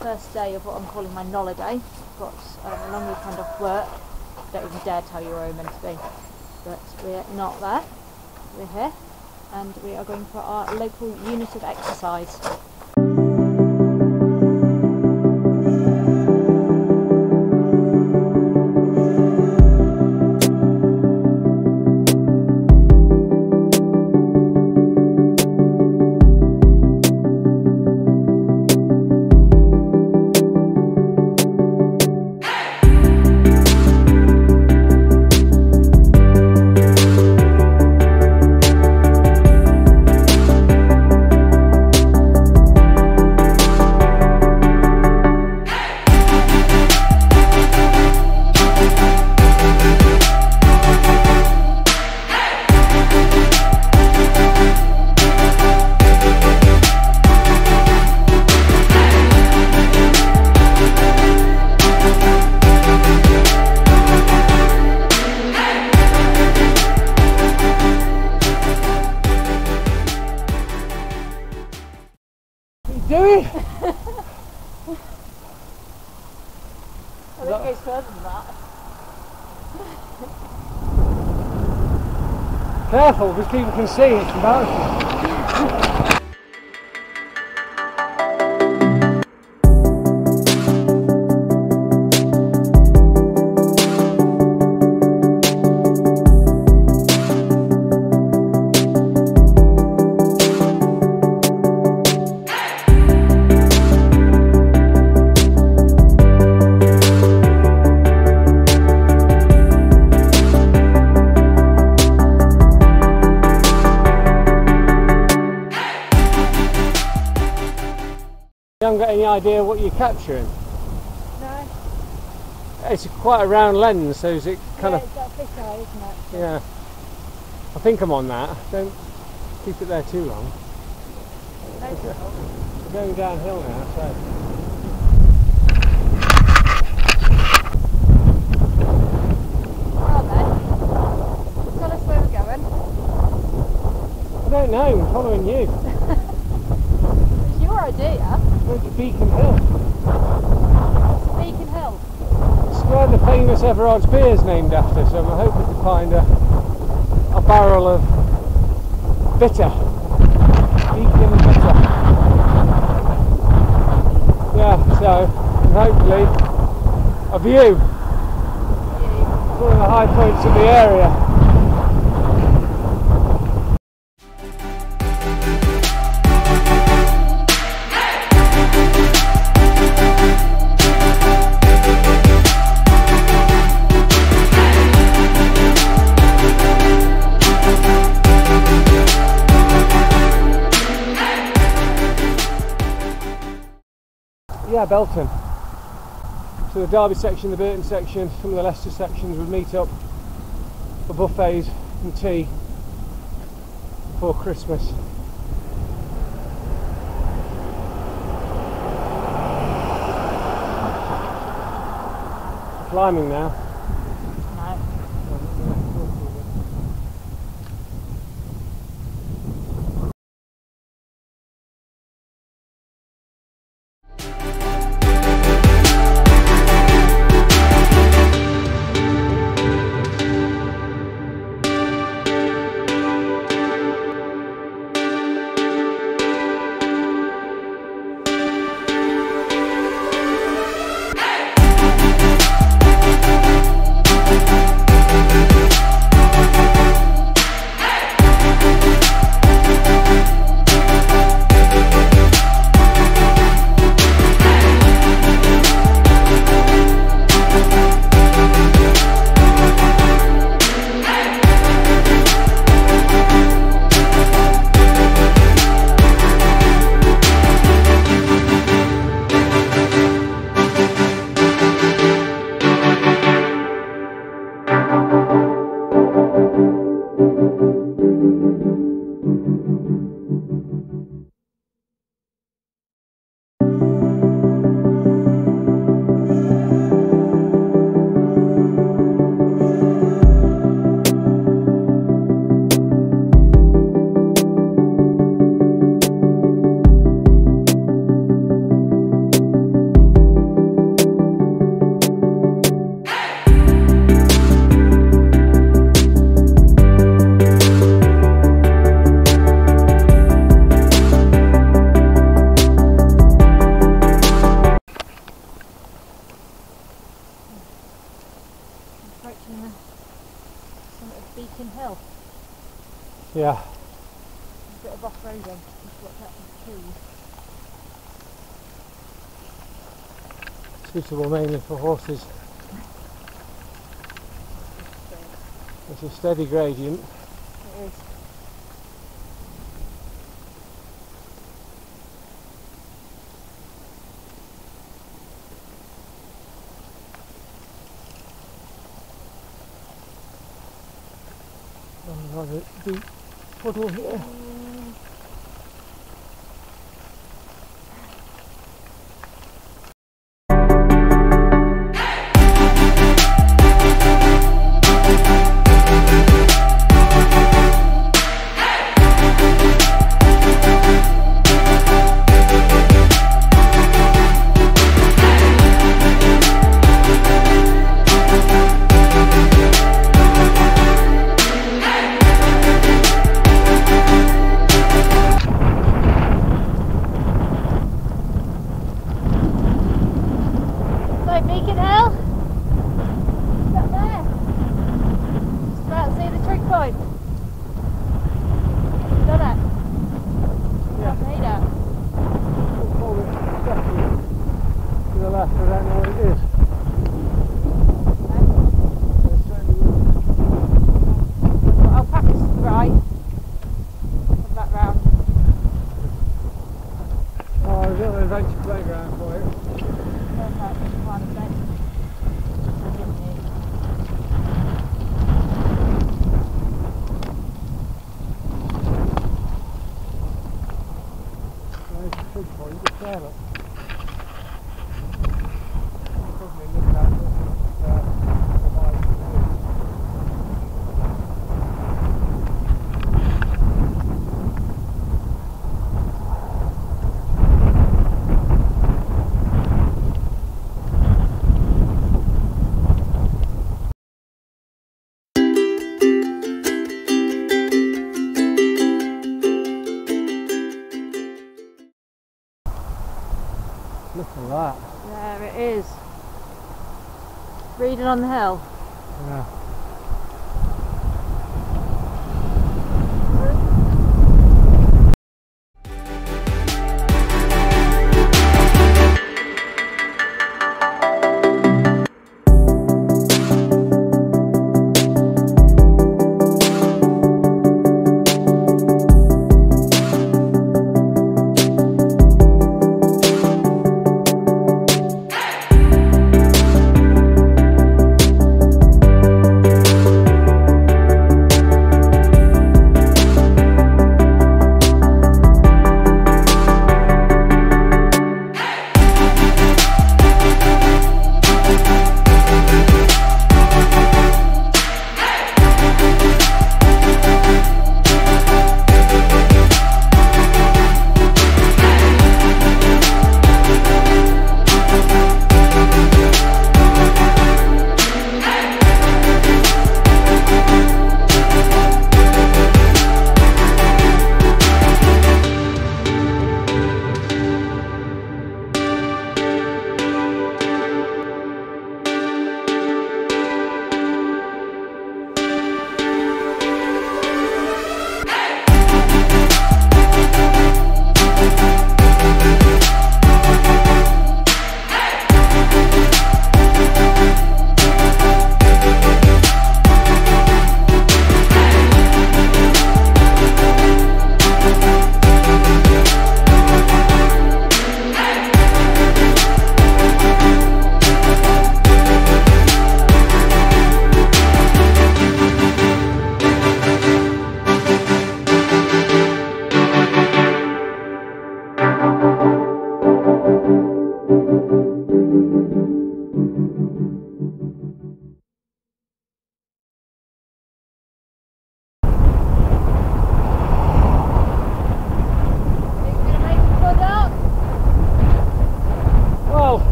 first day of what I'm calling my holiday. Got um, a long weekend off work. Don't even dare tell you where we're meant to be, but we're not there. We're here, and we are going for our local unit of exercise. Think it goes further than that. Careful, because people can see it's embarrassing. You haven't got any idea what you're capturing. No, It's quite a round lens, so is it kind yeah, of it's that fish eye, isn't it? yeah. I think I'm on that. Don't keep it there too long. No, We're going downhill now, so Well then, tell us where we're going. I don't know. I'm following you. It's your idea. Going to Beacon Hill. It's Beacon Hill. It's where the famous Everard's beer is named after, so I'm hoping to find a, a barrel of bitter. Beacon bitter. Yeah, so hopefully a view. It's one of the high points of the area. Yeah, Belton. So the Derby section, the Burton section, some of the Leicester sections would meet up for buffets and tea before Christmas. Climbing now. approaching the summit of Beacon Hill. Yeah. A bit of off-roading, just watch out for the trees. Suitable mainly for horses. It's a steady gradient. It is. 呃就偷偷 We've got an adventure playground for you. Look at that. There it is. Breedon on the hill. Yeah.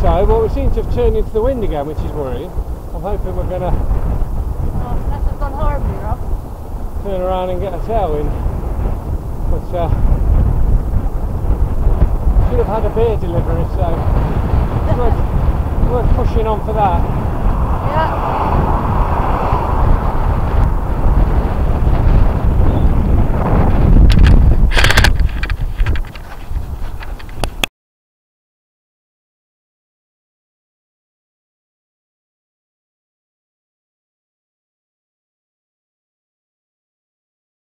So, but we seem to have turned into the wind again, which is worrying. I'm hoping we're going to Oh, I've gone horribly wrong. turn around and get a tailwind. But uh, should have had a beer delivery, so worth, worth pushing on for that.